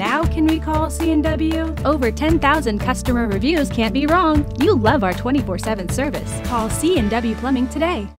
Now can we call C&W? Over 10,000 customer reviews can't be wrong. You love our 24 7 service. Call C&W Plumbing today.